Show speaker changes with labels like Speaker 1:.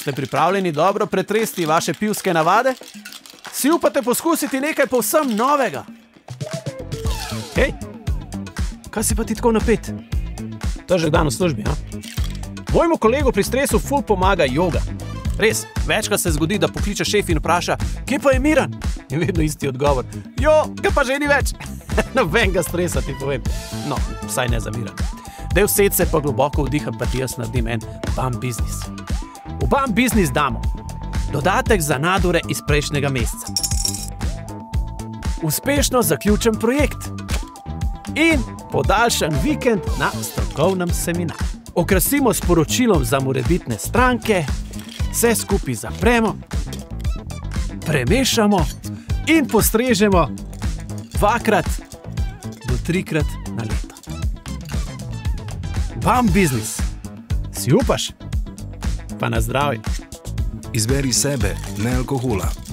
Speaker 1: Ste pripravljeni dobro pretresti vaše pivske navade? Si upate poskusiti nekaj povsem novega? Hej, kaj si pa ti tako napet? Težek dan v službi, ja? Mojemu kolegu pri stresu ful pomaga yoga. Res, večkrat se zgodi, da pokliče šef in vpraša, kje pa je miren? In vedno isti odgovor: Jo, ga pa že ni več. Nobenega stresa ti povem. No, vsaj ne za miren. Del sedce pa globoko vdiham, pa ti jaz naredim en bam biznis. V bam biznis damo dodatek za nadure iz prejšnjega meseca. Uspešno zaključen projekt in podaljšan vikend na strokovnem seminarju. Okrasimo s poročilom za morebitne stranke, vse skupaj zapremo, premešamo in postrežemo dvakrat do trikrat na leto. Bam biznis, si upaš, pa na zdravje.
Speaker 2: Izberi sebe, ne alkohola.